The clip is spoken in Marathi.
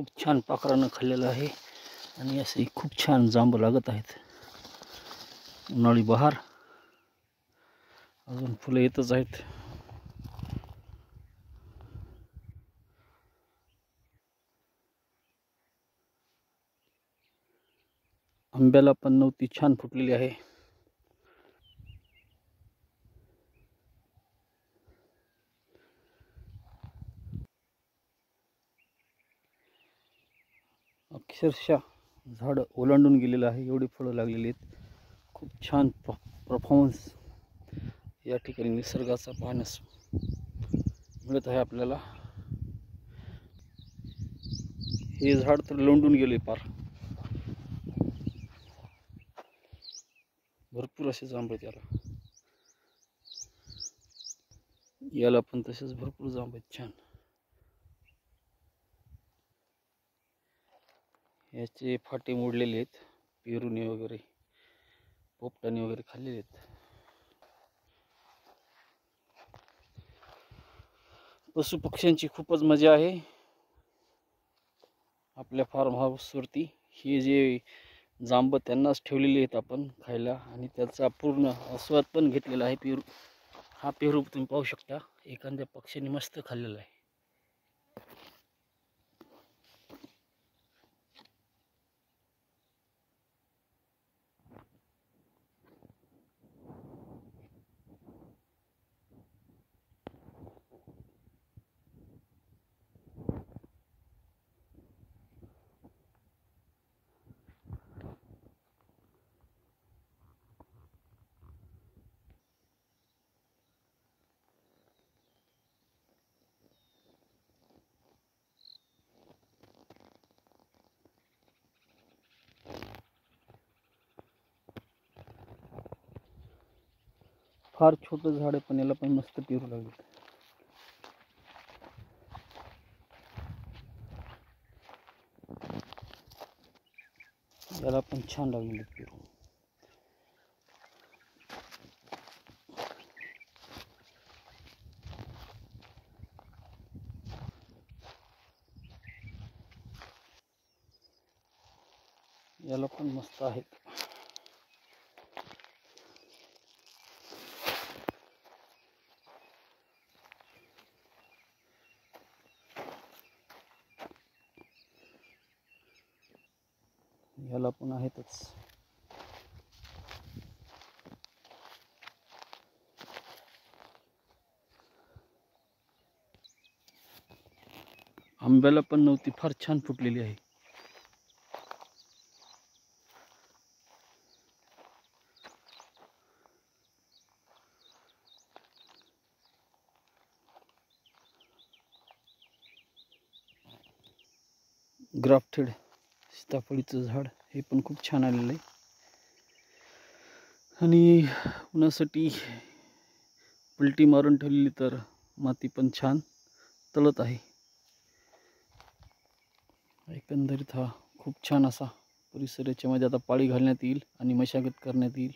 खूप छान पाखरानं खाल्लेलं आहे. आणि असे खूप छान जांब लागत आहेत. उन्हाळी बहार. अजून फुलं येतच आहेत. आंब्याला पण नव्हती छान फुटलेली आहे. अक्षरशः झाडं ओलांडून गेलेलं आहे. एवढी फळं लागलेली आहेत. खूप छान प परफॉर्मन्स या ठिकाणी निसर्गाचा पाहण्यास मिळत आहे आपल्याला. हे झाड तर लोंडून गेले पार. भरपूर असे जांभ आहेत याला याला पण तसेच भरपूर जांब आहेत. छान. याचे फाटे मोडलेले आहेत. पेरूने वगैरे पोपटाने वगैरे खाल्लेले आहेत. पशुपक्ष्यांची खूपच मजा आहे. आपल्या फार्म हाऊसवरती हे जे जांब त्यांनाच ठेवलेले आहेत आपण खायला आणि त्याचा पूर्ण आस्वाद पण घेतलेला आहे पेरू. हा पेरू तुम्ही पाहू शकता. एखाद्या पक्ष्याने मस्त खाल्लेला आहे. फार छोटं झाड पण मस्त पेरू पण छान लागलेले पेरू. मस्त आहेत. ह्याला पण आहेतच. आंब्याला पण नव्हती फार छान फुटलेली आहे. ग्राफ्टेड सीताफळीचं झाड. हे पण खूप छान आलेलं आहे. आणि उन्हासाठी पलटी मारून ठेवलेली तर माती पण छान तळत आहे. एकंदरीत हा खूप छान असा परिसर याच्यामध्ये आता पाळी घालण्यात येईल आणि मशागत करण्यात येईल.